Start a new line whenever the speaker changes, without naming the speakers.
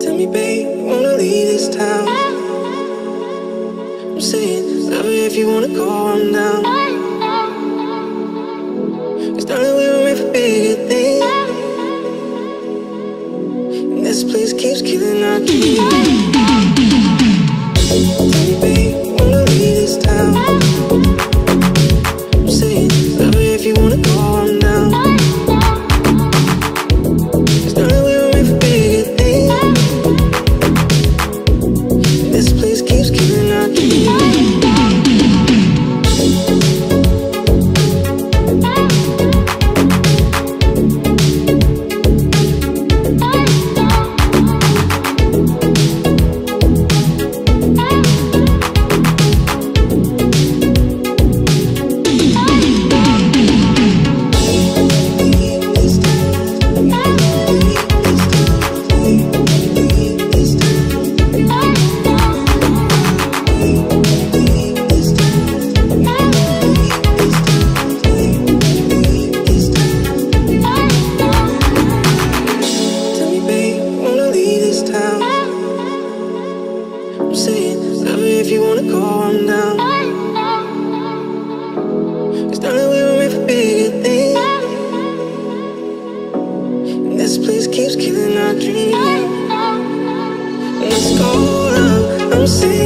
Tell me, babe, wanna leave this town? I'm saying, love it if you wanna go, I'm down. Cause darling, we were made for bigger things. And this place keeps killing our dreams. town. I'm saying, love me if you wanna go on down. Cause darling, we were made for bigger things. And this place keeps killing our dreams. Let's go out. I'm saying.